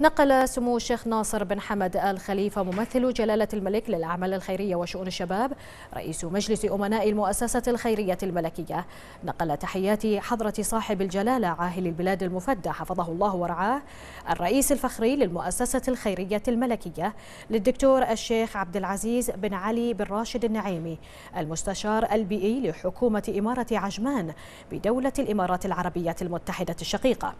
نقل سمو الشيخ ناصر بن حمد آل خليفة ممثل جلالة الملك للأعمال الخيرية وشؤون الشباب رئيس مجلس أمناء المؤسسة الخيرية الملكية. نقل تحيات حضرة صاحب الجلالة عاهل البلاد المفدى حفظه الله ورعاه الرئيس الفخري للمؤسسة الخيرية الملكية للدكتور الشيخ عبد العزيز بن علي بن راشد النعيمي المستشار البيئي لحكومة إمارة عجمان بدولة الإمارات العربية المتحدة الشقيقة.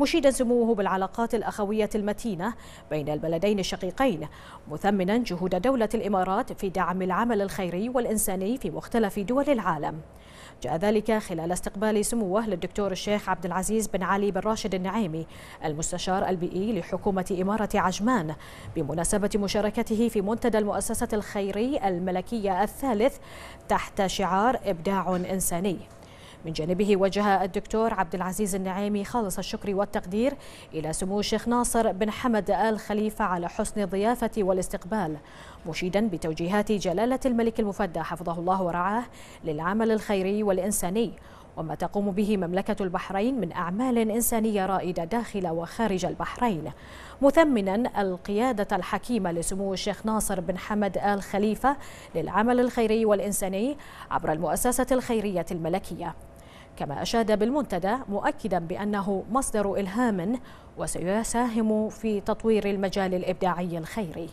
مشيدا سموه بالعلاقات الأخوية المتينة بين البلدين الشقيقين مثمنا جهود دولة الإمارات في دعم العمل الخيري والإنساني في مختلف دول العالم. جاء ذلك خلال استقبال سموه للدكتور الشيخ عبد العزيز بن علي بن راشد النعيمي المستشار البيئي لحكومة إمارة عجمان بمناسبة مشاركته في منتدى المؤسسة الخيري الملكية الثالث تحت شعار إبداع إنساني. من جانبه وجه الدكتور عبد العزيز النعيمي خالص الشكر والتقدير إلى سمو الشيخ ناصر بن حمد آل خليفة على حسن الضيافة والاستقبال مشيدا بتوجيهات جلالة الملك المفدى حفظه الله ورعاه للعمل الخيري والإنساني وما تقوم به مملكة البحرين من أعمال إنسانية رائدة داخل وخارج البحرين. مثمنا القيادة الحكيمة لسمو الشيخ ناصر بن حمد آل خليفة للعمل الخيري والإنساني عبر المؤسسة الخيرية الملكية. كما أشاد بالمنتدى مؤكدا بأنه مصدر إلهام وسيساهم في تطوير المجال الإبداعي الخيري.